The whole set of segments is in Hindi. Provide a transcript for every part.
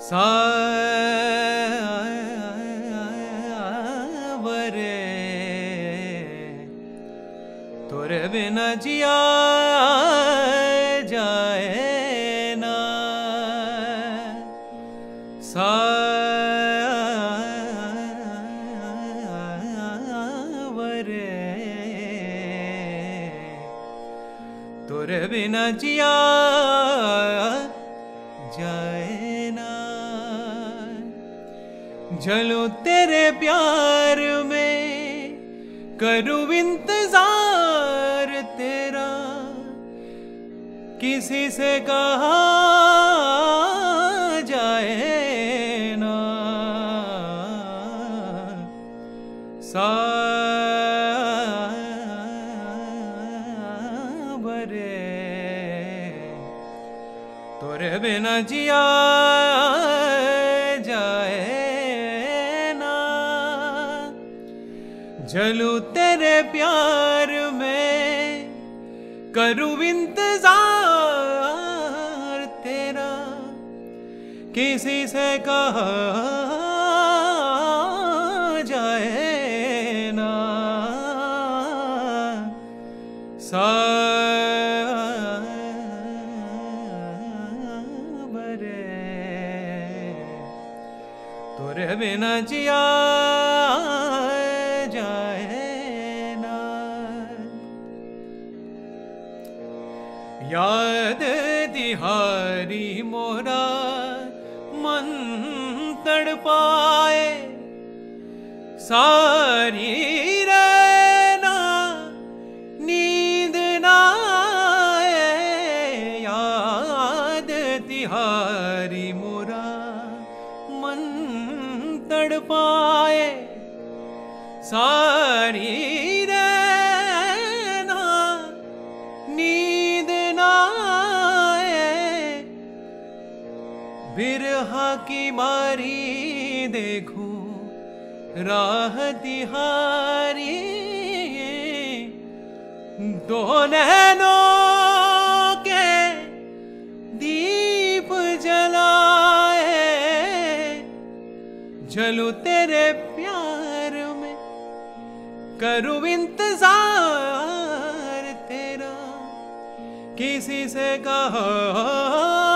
सावरे तोरे बिना जिया जाए ना तोरे बिना जिया जाए ना जलो तेरे प्यार में करूँ इंतज़ार तेरा। किसी से कहा जाए ना। सावरे तोरे बिना जिया जलू तेरे प्यार में, करूँ इंतज़ार तेरा। किसी से कहा जाए ना। सावरे, तोरे बिना जिया याद तिहारी मोरा मन तड़पाए सारी रहना नींद ना आए। याद तिहारी मोरा मन तड़पाए सारी बिरहा की मारी देखूँ, राह तिहारी। दो नैनों के दीप जलाए, जलू तेरे प्यार में, करूँ इंतज़ार तेरा। किसी से कहा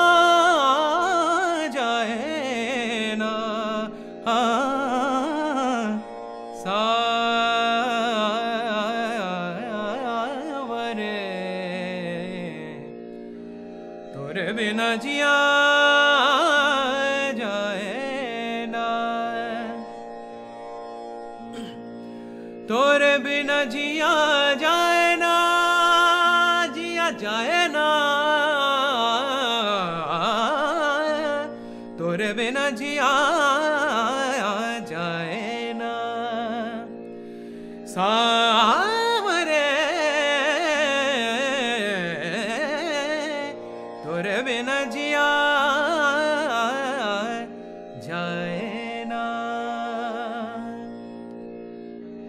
तोरे बिना जिया जाए ना। तोरे बिना जिया जाए ना, जिया जाए ना। तोरे बिना जिया जाए ना। सावरे